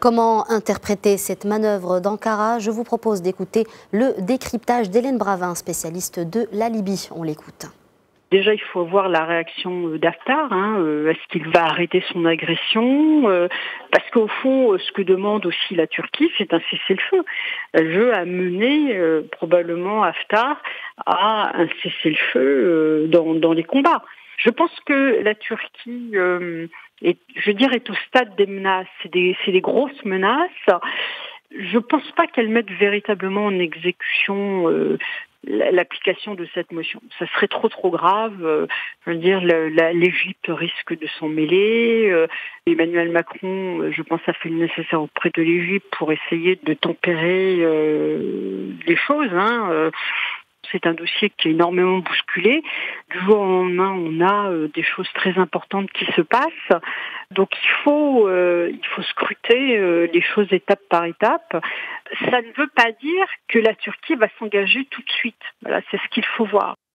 Comment interpréter cette manœuvre d'Ankara? Je vous propose d'écouter le décryptage d'Hélène Bravin, spécialiste de la Libye. On l'écoute. Déjà, il faut voir la réaction d'Aftar. Hein. Euh, est-ce qu'il va arrêter son agression euh, Parce qu'au fond, euh, ce que demande aussi la Turquie, c'est un cessez-le-feu. Elle veut amener probablement Haftar à un cessez-le-feu dans, les combats. Je pense que la Turquie est, je dire, est au stade des menaces. C'est des, des grosses menaces. Je pense pas qu'elle mette véritablement en exécution euh, l'application de cette motion. Ça serait trop trop grave. Euh, je veux dire, l'Égypte risque de s'en mêler. Euh, Emmanuel Macron, je pense, a fait le nécessaire auprès de l'Égypte pour essayer de tempérer les choses. Hein. C'est un dossier qui est énormément bousculé. Du jour au lendemain, on a euh, des choses très importantes qui se passent. Donc il faut, euh, il faut scruter euh, les choses étape par étape. Ça ne veut pas dire que la Turquie va s'engager tout de suite. Voilà, c'est ce qu'il faut voir.